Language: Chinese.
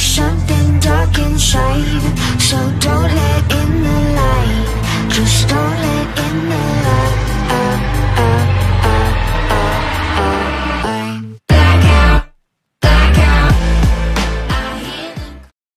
山